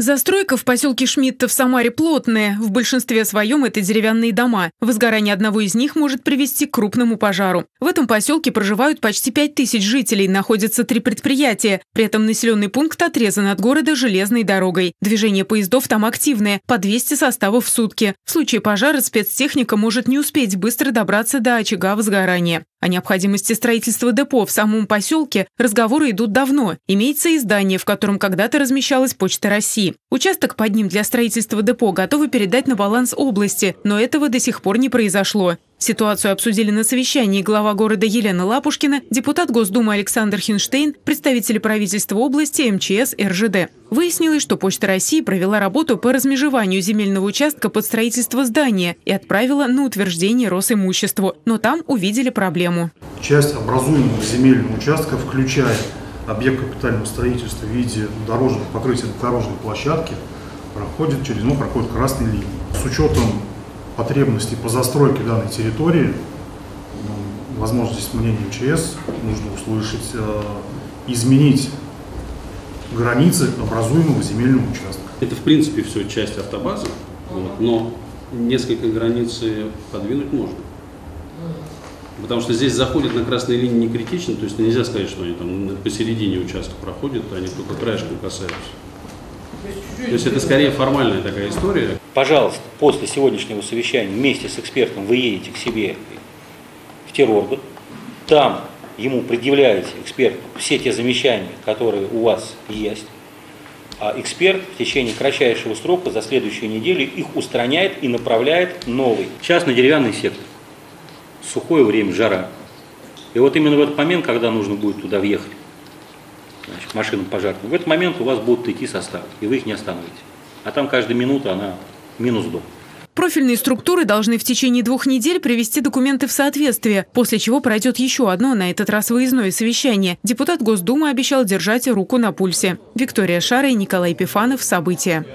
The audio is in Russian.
Застройка в поселке Шмидта в Самаре плотная. В большинстве своем это деревянные дома. Возгорание одного из них может привести к крупному пожару. В этом поселке проживают почти 5 тысяч жителей, находятся три предприятия. При этом населенный пункт отрезан от города железной дорогой. Движение поездов там активное, по 200 составов в сутки. В случае пожара спецтехника может не успеть быстро добраться до очага возгорания. О необходимости строительства депо в самом поселке разговоры идут давно. Имеется и здание, в котором когда-то размещалась Почта России. Участок под ним для строительства депо готовы передать на баланс области, но этого до сих пор не произошло. Ситуацию обсудили на совещании глава города Елена Лапушкина, депутат Госдумы Александр Хинштейн, представители правительства области, МЧС, РЖД. Выяснилось, что Почта России провела работу по размежеванию земельного участка под строительство здания и отправила на утверждение Росимуществу. Но там увидели проблему. Часть образуемого земельного участка, включая объект капитального строительства в виде дорожного покрытия дорожной площадки, проходит через него проходит красной линии. С учетом потребностей по застройке данной территории, возможно, здесь мнение МЧС, нужно услышать, э, изменить границы образуемого земельного участка. Это, в принципе, все часть автобазы, вот, но несколько границы подвинуть можно. Потому что здесь заходят на красной линии не критично, то есть нельзя сказать, что они там посередине участка проходят, они только краешком касаются. То есть это скорее формальная такая история. Пожалуйста, после сегодняшнего совещания вместе с экспертом вы едете к себе в терорган, там ему предъявляете, эксперт, все те замечания, которые у вас есть, а эксперт в течение кратчайшего срока за следующую неделю их устраняет и направляет новый. Сейчас на деревянный сектор. Сухое время, жара. И вот именно в этот момент, когда нужно будет туда въехать, значит, машинам пожарным, в этот момент у вас будут идти составы, и вы их не остановите. А там каждая минута, она минус дом. Профильные структуры должны в течение двух недель привести документы в соответствие, после чего пройдет еще одно, на этот раз выездное совещание. Депутат Госдумы обещал держать руку на пульсе. Виктория Шара и Николай Пифанов. События.